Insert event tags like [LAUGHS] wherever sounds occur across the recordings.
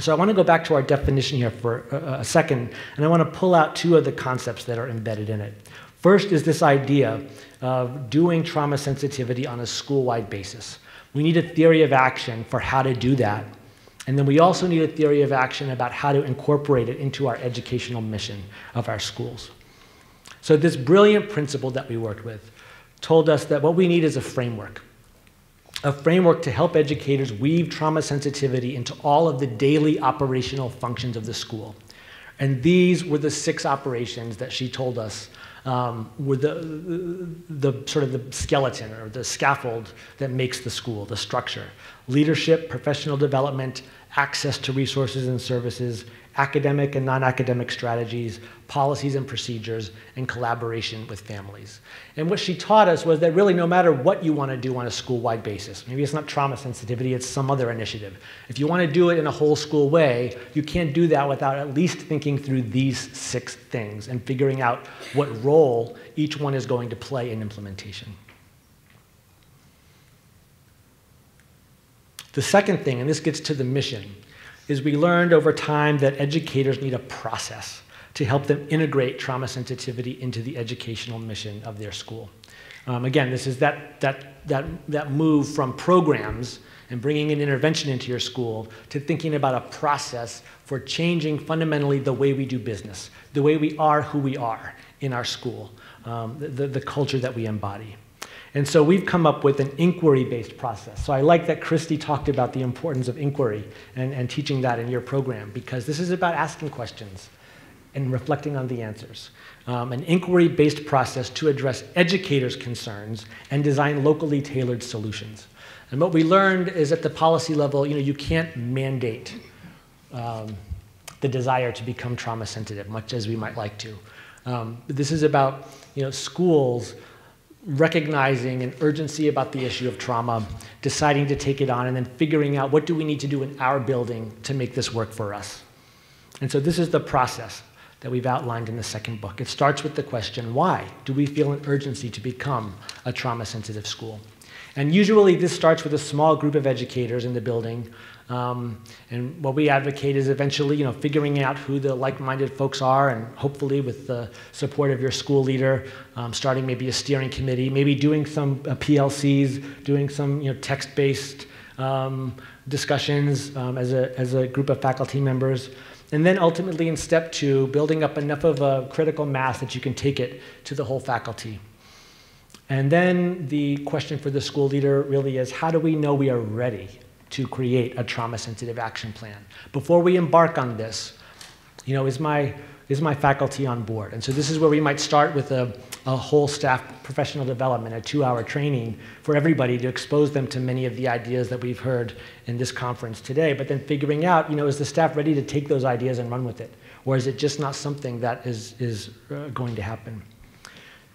So I want to go back to our definition here for a, second, and I want to pull out two of the concepts that are embedded in it. First is this idea of doing trauma sensitivity on a school-wide basis. We need a theory of action for how to do that. And then we also need a theory of action about how to incorporate it into our educational mission of our schools. So this brilliant principal that we worked with told us that what we need is a framework a framework to help educators weave trauma sensitivity into all of the daily operational functions of the school. And these were the six operations that she told us um, were the, the, the, sort of the skeleton or the scaffold that makes the school, the structure. Leadership, professional development, access to resources and services, academic and non-academic strategies, policies and procedures, and collaboration with families. And what she taught us was that really no matter what you want to do on a school-wide basis, maybe it's not trauma sensitivity, it's some other initiative. If you want to do it in a whole school way, you can't do that without at least thinking through these six things and figuring out what role each one is going to play in implementation. The second thing, and this gets to the mission, is we learned over time that educators need a process to help them integrate trauma sensitivity into the educational mission of their school. Um, again, this is that, that, that, that move from programs and bringing an intervention into your school to thinking about a process for changing fundamentally the way we do business, the way we are who we are in our school, um, the, the culture that we embody. And so we've come up with an inquiry-based process. So I like that Christy talked about the importance of inquiry and, and teaching that in your program because this is about asking questions and reflecting on the answers. Um, an inquiry-based process to address educators' concerns and design locally tailored solutions. And what we learned is at the policy level, you know, you can't mandate um, the desire to become trauma sensitive, much as we might like to. Um, this is about, you know, schools recognizing an urgency about the issue of trauma, deciding to take it on, and then figuring out what do we need to do in our building to make this work for us. And so this is the process that we've outlined in the second book. It starts with the question, why do we feel an urgency to become a trauma-sensitive school? And usually this starts with a small group of educators in the building um, and what we advocate is eventually, you know, figuring out who the like-minded folks are, and hopefully, with the support of your school leader, um, starting maybe a steering committee, maybe doing some uh, PLCs, doing some, you know, text-based um, discussions um, as a as a group of faculty members, and then ultimately, in step two, building up enough of a critical mass that you can take it to the whole faculty. And then the question for the school leader really is, how do we know we are ready? To create a trauma sensitive action plan. Before we embark on this, you know, is my, is my faculty on board? And so this is where we might start with a, a whole staff professional development, a two hour training for everybody to expose them to many of the ideas that we've heard in this conference today, but then figuring out, you know, is the staff ready to take those ideas and run with it? Or is it just not something that is, is uh, going to happen?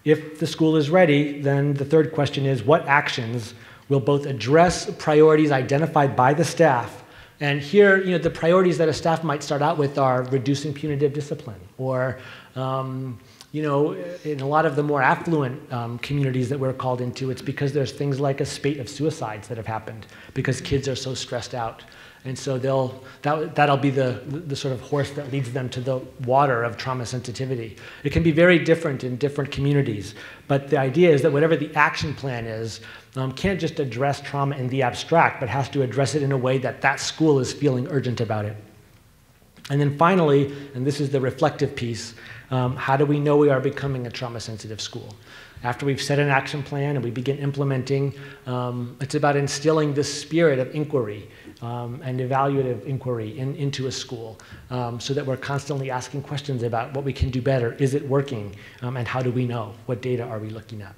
If the school is ready, then the third question is what actions will both address priorities identified by the staff. And here, you know, the priorities that a staff might start out with are reducing punitive discipline, or, um, you know, in a lot of the more affluent um, communities that we're called into, it's because there's things like a spate of suicides that have happened because kids are so stressed out. And so they'll, that, that'll be the, the sort of horse that leads them to the water of trauma sensitivity. It can be very different in different communities, but the idea is that whatever the action plan is, um, can't just address trauma in the abstract, but has to address it in a way that that school is feeling urgent about it. And then finally, and this is the reflective piece, um, how do we know we are becoming a trauma sensitive school? After we've set an action plan and we begin implementing, um, it's about instilling this spirit of inquiry um, and evaluative inquiry in, into a school um, so that we're constantly asking questions about what we can do better. Is it working? Um, and how do we know? What data are we looking at?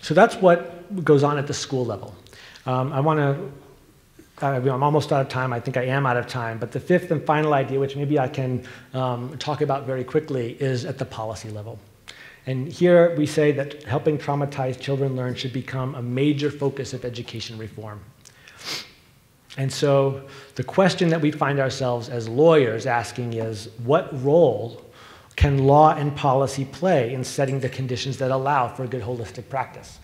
So that's what goes on at the school level. Um, I want to, I'm almost out of time. I think I am out of time. But the fifth and final idea, which maybe I can um, talk about very quickly, is at the policy level. And here we say that helping traumatized children learn should become a major focus of education reform. And so the question that we find ourselves as lawyers asking is what role can law and policy play in setting the conditions that allow for good holistic practice?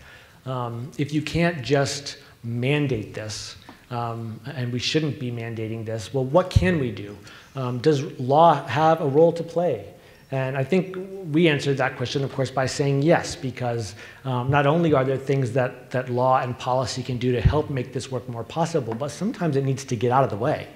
Um, if you can't just mandate this, um, and we shouldn't be mandating this. Well, what can we do? Um, does law have a role to play? And I think we answered that question, of course, by saying yes, because um, not only are there things that, that law and policy can do to help make this work more possible, but sometimes it needs to get out of the way.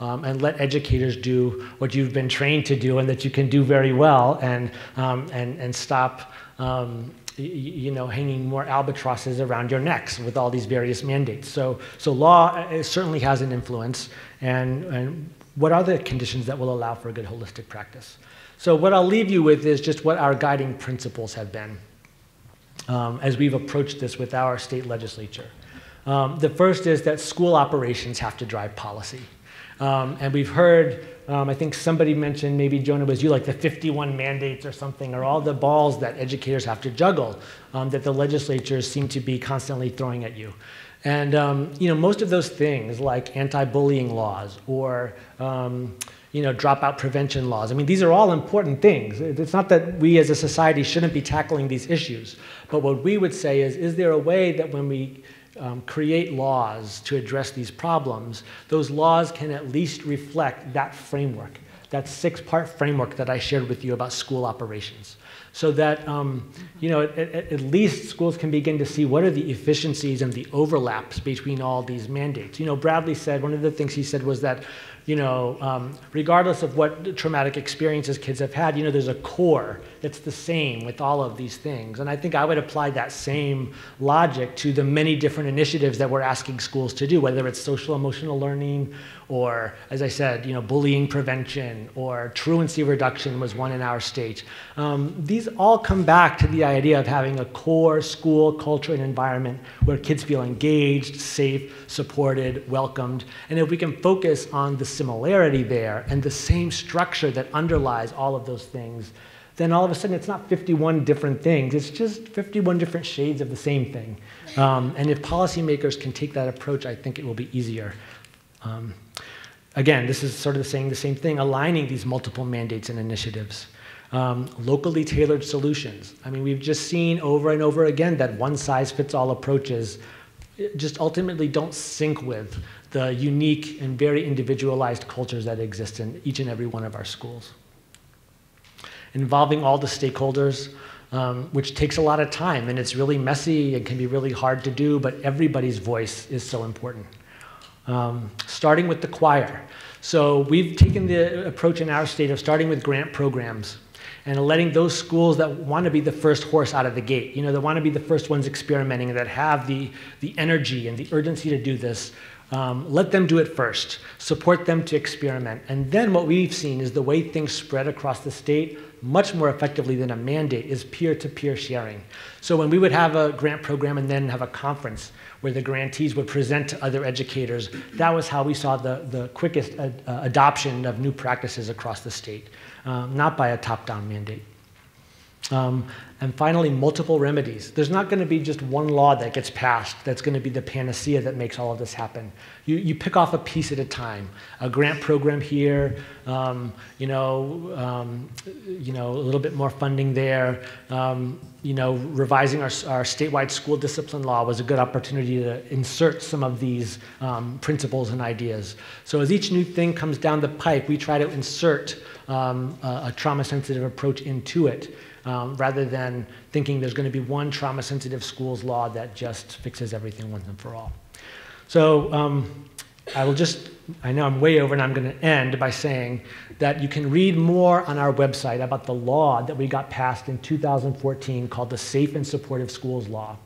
Um, and let educators do what you've been trained to do and that you can do very well and, um, and, and stop um, you know, hanging more albatrosses around your necks with all these various mandates. So, so law uh, certainly has an influence, and, and what are the conditions that will allow for a good holistic practice? So what I'll leave you with is just what our guiding principles have been um, as we've approached this with our state legislature. Um, the first is that school operations have to drive policy. Um, and we've heard, um, I think somebody mentioned, maybe Jonah was you, like the 51 mandates or something, or all the balls that educators have to juggle um, that the legislatures seem to be constantly throwing at you. And um, you know, most of those things, like anti-bullying laws or you know, dropout prevention laws. I mean, these are all important things. It's not that we as a society shouldn't be tackling these issues, but what we would say is, is there a way that when we um, create laws to address these problems, those laws can at least reflect that framework, that six-part framework that I shared with you about school operations so that um, you know, at, at, least schools can begin to see what are the efficiencies and the overlaps between all these mandates. You know, Bradley said, one of the things he said was that you know, um, regardless of what traumatic experiences kids have had, you know, there's a core that's the same with all of these things. And I think I would apply that same logic to the many different initiatives that we're asking schools to do, whether it's social emotional learning or, as I said, you know, bullying prevention or truancy reduction was one in our state. Um, these all come back to the idea of having a core school culture and environment where kids feel engaged, safe, supported, welcomed. And if we can focus on the similarity there and the same structure that underlies all of those things, then all of a sudden it's not 51 different things, it's just 51 different shades of the same thing. Um, and if policymakers can take that approach, I think it will be easier. Um, again, this is sort of saying the same thing, aligning these multiple mandates and initiatives. Um, locally tailored solutions. I mean, we've just seen over and over again that one size fits all approaches just ultimately don't sync with the unique and very individualized cultures that exist in each and every one of our schools. Involving all the stakeholders, um, which takes a lot of time and it's really messy and can be really hard to do, but everybody's voice is so important um, starting with the choir. So we've taken the approach in our state of starting with grant programs and letting those schools that want to be the first horse out of the gate, you know, that want to be the first ones experimenting, that have the, the energy and the urgency to do this, um, let them do it first. Support them to experiment. And then what we've seen is the way things spread across the state much more effectively than a mandate is peer-to-peer sharing. So when we would have a grant program and then have a conference, where the grantees would present to other educators. That was how we saw the, the quickest ad, uh, adoption of new practices across the state, um, not by a top-down mandate. Um, and finally, multiple remedies. There's not going to be just one law that gets passed that's going to be the panacea that makes all of this happen. You, you pick off a piece at a time. A grant program here, um, you, know, um, you know, a little bit more funding there. Um, you know, revising our, our statewide school discipline law was a good opportunity to insert some of these um, principles and ideas. So as each new thing comes down the pipe, we try to insert um, a, a trauma-sensitive approach into it um, rather than thinking there's going to be one trauma sensitive schools law that just fixes everything once and for all. So um, I will just, I know I'm way over and I'm going to end by saying that you can read more on our website about the law that we got passed in 2014 called the Safe and Supportive Schools Law.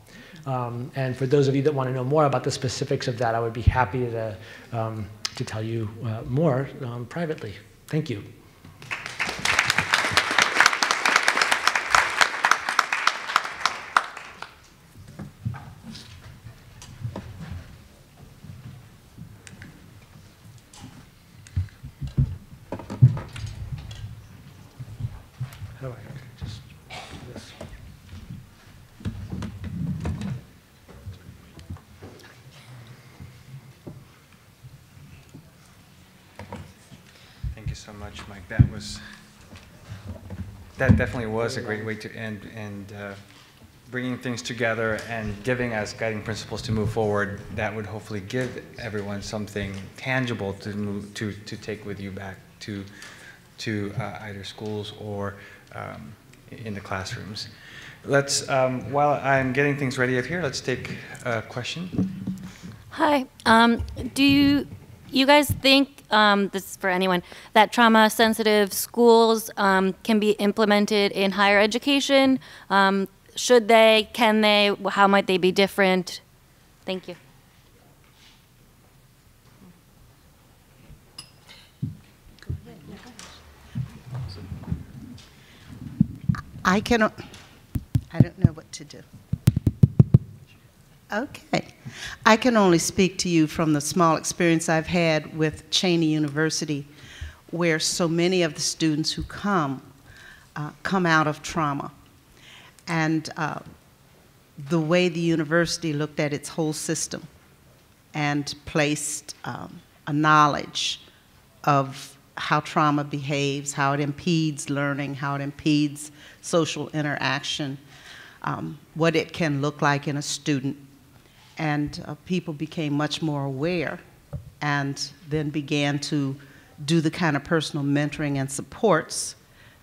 Um, and for those of you that want to know more about the specifics of that, I would be happy to, um, to tell you uh, more um, privately. Thank you. That was, that definitely was a great way to end, and uh, bringing things together and giving us guiding principles to move forward that would hopefully give everyone something tangible to move, to, to take with you back to, to uh, either schools or um, in the classrooms. Let's, um, while I'm getting things ready up here, let's take a question. Hi. Um, do you, you guys think, um, this is for anyone, that trauma sensitive schools um, can be implemented in higher education? Um, should they? Can they? How might they be different? Thank you. I cannot, I don't know what to do. Okay. I can only speak to you from the small experience I've had with Cheyney University, where so many of the students who come uh, come out of trauma. And uh, the way the university looked at its whole system and placed um, a knowledge of how trauma behaves, how it impedes learning, how it impedes social interaction, um, what it can look like in a student. And uh, people became much more aware and then began to do the kind of personal mentoring and supports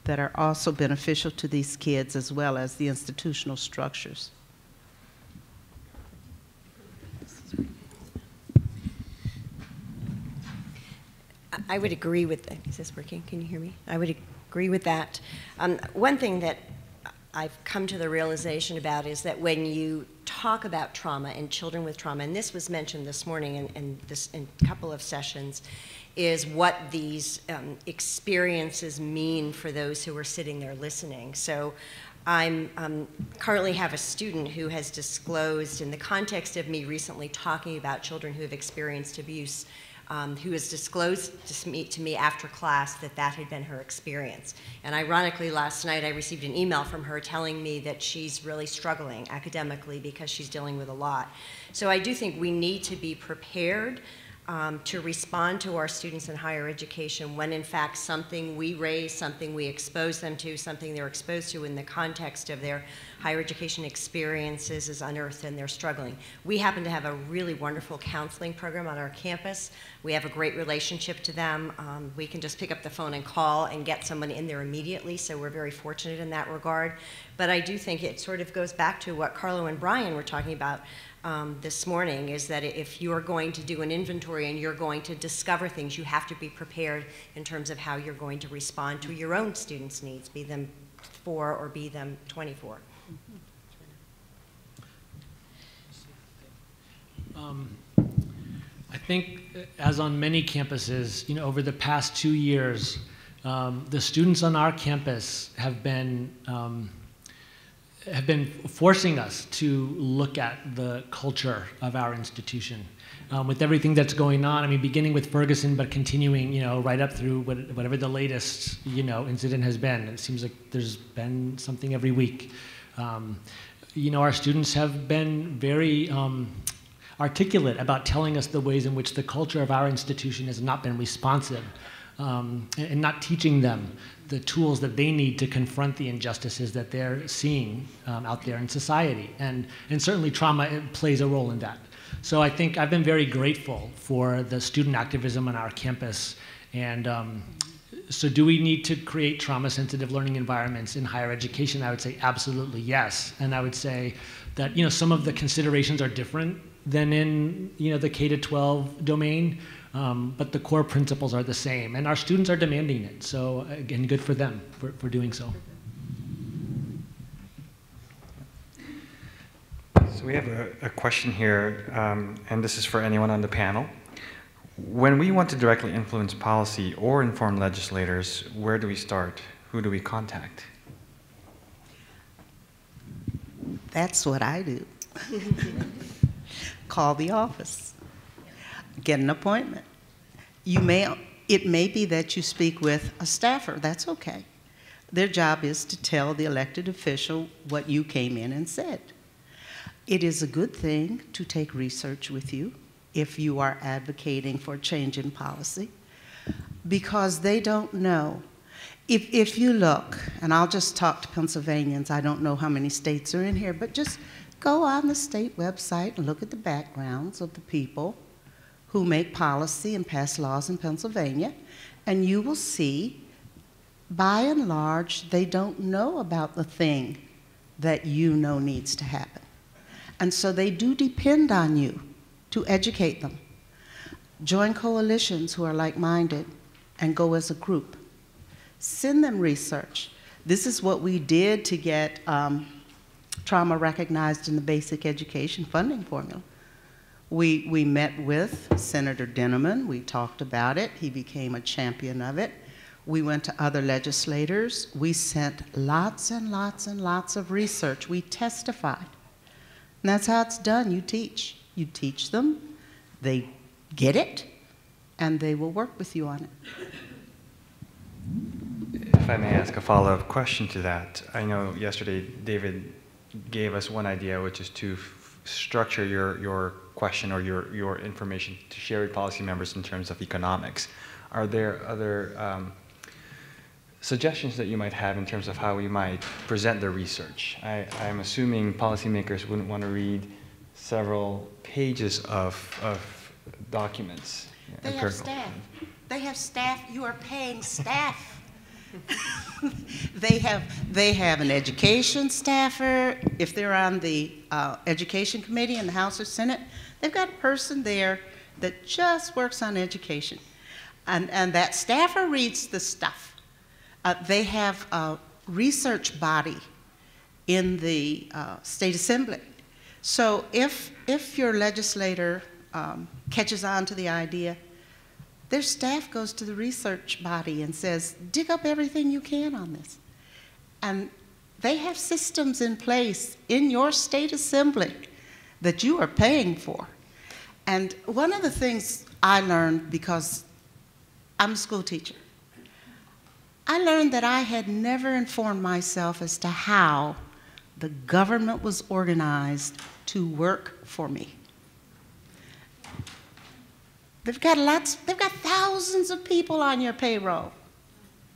that are also beneficial to these kids as well as the institutional structures. I would agree with, is this working? Can you hear me? I would agree with that. Um, one thing that I've come to the realization about is that when you talk about trauma and children with trauma, and this was mentioned this morning in, in, this, in a couple of sessions, is what these um, experiences mean for those who are sitting there listening. So I um, currently have a student who has disclosed, in the context of me recently talking about children who have experienced abuse, um, who has disclosed to me, to me after class that that had been her experience. And ironically, last night I received an email from her telling me that she's really struggling academically because she's dealing with a lot. So I do think we need to be prepared um, to respond to our students in higher education when in fact something we raise, something we expose them to, something they're exposed to in the context of their higher education experiences is unearthed and they're struggling. We happen to have a really wonderful counseling program on our campus. We have a great relationship to them. Um, we can just pick up the phone and call and get someone in there immediately, so we're very fortunate in that regard. But I do think it sort of goes back to what Carlo and Brian were talking about um, this morning is that if you're going to do an inventory and you're going to discover things, you have to be prepared in terms of how you're going to respond to your own students' needs, be them four or be them 24. Um, I think, as on many campuses, you know, over the past two years, um, the students on our campus have been um, have been forcing us to look at the culture of our institution. Um, with everything that's going on, I mean, beginning with Ferguson, but continuing, you know, right up through what, whatever the latest, you know, incident has been. It seems like there's been something every week. Um, you know, our students have been very um, articulate about telling us the ways in which the culture of our institution has not been responsive um, and not teaching them the tools that they need to confront the injustices that they're seeing um, out there in society. And, and certainly trauma plays a role in that. So I think I've been very grateful for the student activism on our campus. And um, so do we need to create trauma-sensitive learning environments in higher education? I would say absolutely yes. And I would say that you know, some of the considerations are different than in you know, the K to 12 domain. Um, but the core principles are the same, and our students are demanding it. So again, good for them for, for doing so. So we have a, a question here, um, and this is for anyone on the panel. When we want to directly influence policy or inform legislators, where do we start? Who do we contact? That's what I do. [LAUGHS] Call the office get an appointment. You may, it may be that you speak with a staffer, that's okay. Their job is to tell the elected official what you came in and said. It is a good thing to take research with you if you are advocating for change in policy because they don't know. If, if you look, and I'll just talk to Pennsylvanians, I don't know how many states are in here, but just go on the state website and look at the backgrounds of the people who make policy and pass laws in Pennsylvania, and you will see, by and large, they don't know about the thing that you know needs to happen. And so they do depend on you to educate them. Join coalitions who are like minded and go as a group. Send them research. This is what we did to get um, trauma recognized in the basic education funding formula. We, we met with Senator Dinniman. We talked about it. He became a champion of it. We went to other legislators. We sent lots and lots and lots of research. We testified. And that's how it's done. You teach. You teach them, they get it, and they will work with you on it. If I may ask a follow-up question to that, I know yesterday David gave us one idea, which is to structure your, your question or your, your information to share with policy members in terms of economics. Are there other um, suggestions that you might have in terms of how we might present the research? I, I'm assuming policymakers wouldn't want to read several pages of, of documents. They have staff. They have staff. You are paying staff. [LAUGHS] they have they have an education staffer. If they're on the uh, education committee in the House or Senate, they've got a person there that just works on education, and and that staffer reads the stuff. Uh, they have a research body in the uh, state assembly. So if if your legislator um, catches on to the idea their staff goes to the research body and says, dig up everything you can on this. And they have systems in place in your state assembly that you are paying for. And one of the things I learned because I'm a school teacher, I learned that I had never informed myself as to how the government was organized to work for me. They've got lots, they've got thousands of people on your payroll.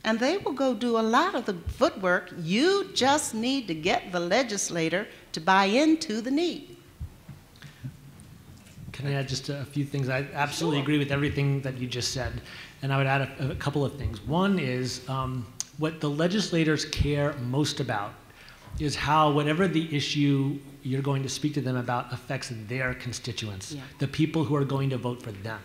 And they will go do a lot of the footwork. You just need to get the legislator to buy into the need. Can I add just a few things? I absolutely sure. agree with everything that you just said. And I would add a, a couple of things. One is um, what the legislators care most about is how whatever the issue you're going to speak to them about affects their constituents, yeah. the people who are going to vote for them.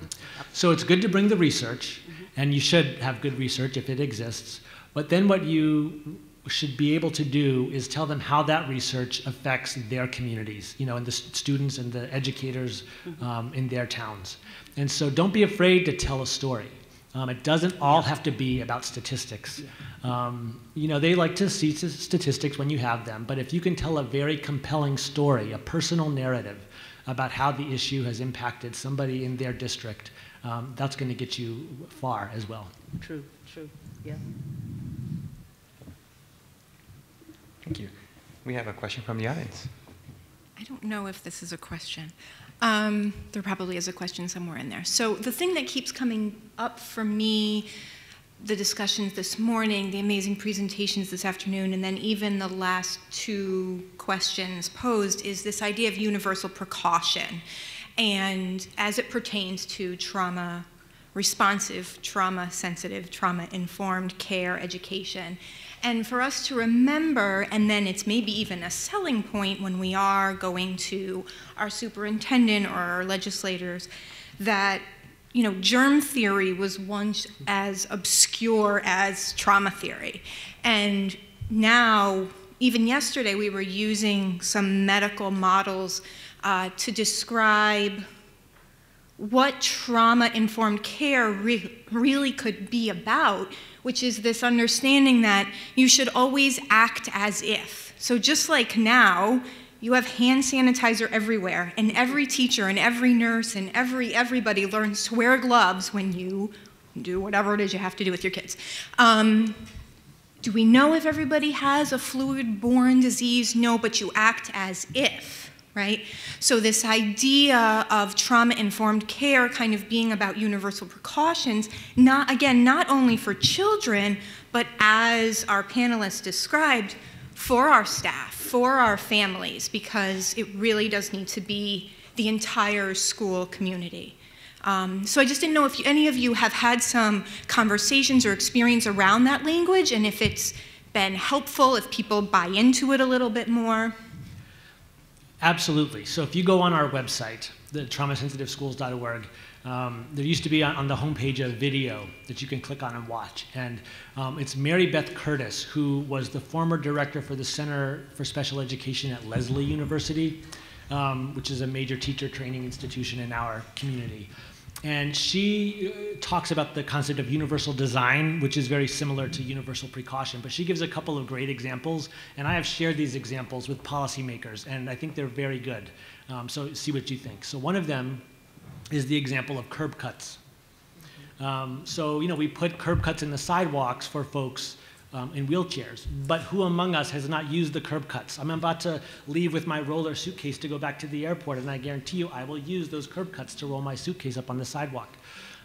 So it's good to bring the research, mm-hmm. and you should have good research if it exists. But then what you should be able to do is tell them how that research affects their communities, you know, and the students and the educators mm-hmm. um, in their towns. And so don't be afraid to tell a story. Um, it doesn't all have to be about statistics. Um, you know, they like to see statistics when you have them, but if you can tell a very compelling story, a personal narrative about how the issue has impacted somebody in their district, um, that's going to get you far as well. True, true, yeah. Thank you. We have a question from the audience. I don't know if this is a question. Um, there probably is a question somewhere in there. So the thing that keeps coming up for me, the discussions this morning, the amazing presentations this afternoon, and then even the last two questions posed is this idea of universal precaution. And as it pertains to trauma responsive, trauma sensitive, trauma informed care, education. And for us to remember, and then it's maybe even a selling point when we are going to our superintendent or our legislators, that you know, germ theory was once as obscure as trauma theory. And now, even yesterday, we were using some medical models uh, to describe what trauma informed care re really could be about which is this understanding that you should always act as if. So just like now, you have hand sanitizer everywhere, and every teacher and every nurse and every everybody learns to wear gloves when you do whatever it is you have to do with your kids. Um, do we know if everybody has a fluid-borne disease? No, but you act as if right? So, this idea of trauma informed care kind of being about universal precautions, not again, not only for children, but as our panelists described, for our staff, for our families, because it really does need to be the entire school community. Um, so I just didn't know if you, any of you have had some conversations or experience around that language and if it's been helpful, if people buy into it a little bit more. Absolutely. So if you go on our website, the traumasensitive.schools.org, um, there used to be on, on, the homepage a video that you can click on and watch. And um, it's Mary Beth Curtis, who was the former director for the Center for Special Education at Lesley University, um, which is a major teacher training institution in our community. And she uh, talks about the concept of universal design, which is very similar to universal precaution. But she gives a couple of great examples, and I have shared these examples with policymakers, and I think they're very good. Um, so see what you think. So one of them is the example of curb cuts. Um, so you know we put curb cuts in the sidewalks for folks um, in wheelchairs. But who among us has not used the curb cuts? I'm about to leave with my roller suitcase to go back to the airport, and I guarantee you I will use those curb cuts to roll my suitcase up on the sidewalk.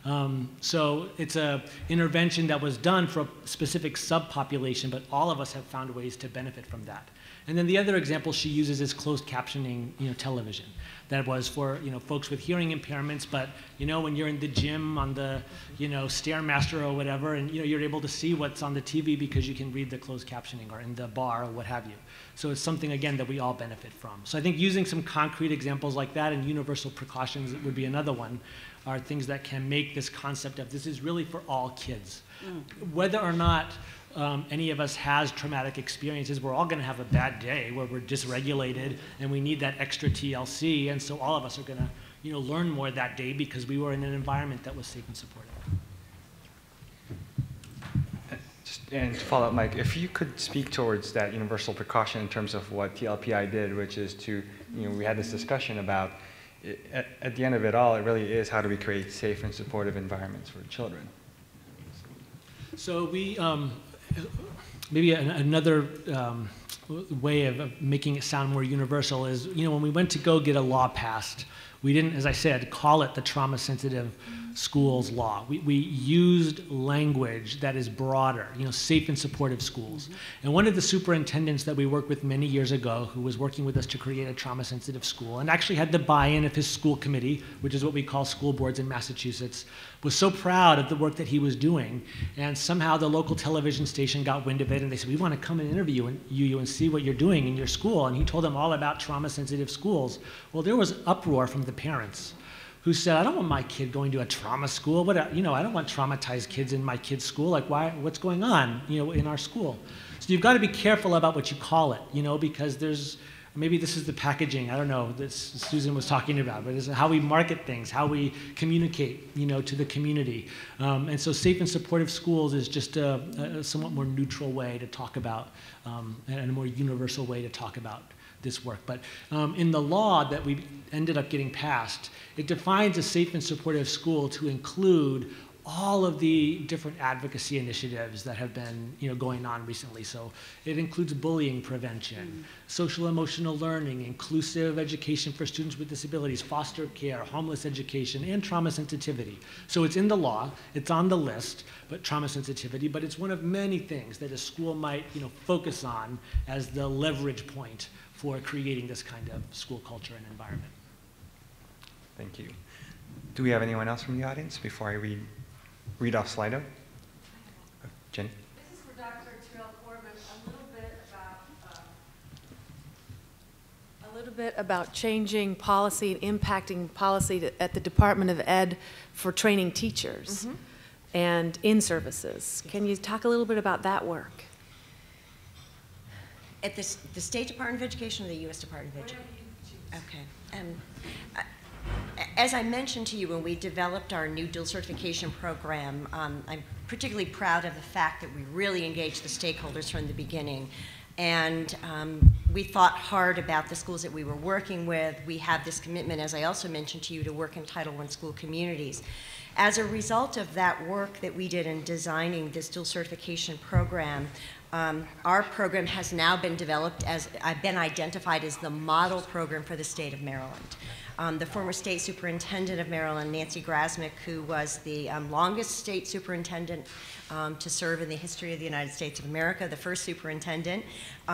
Um, so it's a intervention that was done for a specific subpopulation, but all of us have found ways to benefit from that. And then the other example she uses is closed captioning, you know, television that was for you know folks with hearing impairments. But you know when you're in the gym on the you know stairmaster or whatever, and you know you're able to see what's on the TV because you can read the closed captioning, or in the bar or what have you. So it's something again that we all benefit from. So I think using some concrete examples like that and universal precautions would be another one. Are things that can make this concept of this is really for all kids, mm. whether or not um, any of us has traumatic experiences, we're all going to have a bad day where we're dysregulated and we need that extra TLC. And so all of us are going to, you know, learn more that day because we were in an environment that was safe and supportive. And to follow up, Mike, if you could speak towards that universal precaution in terms of what TLPI did, which is to, you know, we had this discussion about, it, at, at the end of it all, it really is how do we create safe and supportive environments for children. So we, um, maybe an, another um, way of, of, making it sound more universal is, you know, when we went to go get a law passed, we didn't, as I said, call it the trauma sensitive schools law. We, we used language that is broader, you know, safe and supportive schools. And one of the superintendents that we worked with many years ago, who was working with us to create a trauma sensitive school, and actually had the buy in of his school committee, which is what we call school boards in Massachusetts, was so proud of the work that he was doing. And somehow the local television station got wind of it, and they said, We want to come and interview you and see what you're doing in your school. And he told them all about trauma sensitive schools. Well, there was uproar from the parents who said, I don't want my kid going to a trauma school. What, you know, I don't want traumatized kids in my kid's school. Like, why, what's going on, you know, in our school? So you've got to be careful about what you call it, you know, because there's, maybe this is the packaging, I don't know, that Susan was talking about, but it's how we market things, how we communicate, you know, to the community. Um, and so safe and supportive schools is just a, a somewhat more neutral way to talk about, um, and a more universal way to talk about this work. But um, in the law that we ended up getting passed, it defines a safe and supportive school to include all of the different advocacy initiatives that have been you know, going on recently. So it includes bullying prevention, mm. social emotional learning, inclusive education for students with disabilities, foster care, homeless education, and trauma sensitivity. So it's in the law, it's on the list, but trauma sensitivity, but it's one of many things that a school might you know, focus on as the leverage point for creating this kind of school culture and environment. Thank you. Do we have anyone else from the audience before I read, read off Slido? Jenny? This is for Dr. Terrell Corbin. A little bit about um, a little bit about changing policy and impacting policy to, at the Department of Ed for training teachers mm -hmm. and in services. Can you talk a little bit about that work? At the, the State Department of Education or the U.S. Department of Education? Okay. Um, as I mentioned to you when we developed our new dual certification program, um, I'm particularly proud of the fact that we really engaged the stakeholders from the beginning. And um, we thought hard about the schools that we were working with. We have this commitment, as I also mentioned to you, to work in Title I school communities. As a result of that work that we did in designing this dual certification program, Um, our program has now been developed as, I've been identified as the model program for the state of Maryland. Um, the former state superintendent of Maryland, Nancy Grasmick, who was the um, longest state superintendent um, to serve in the history of the United States of America, the first superintendent, um,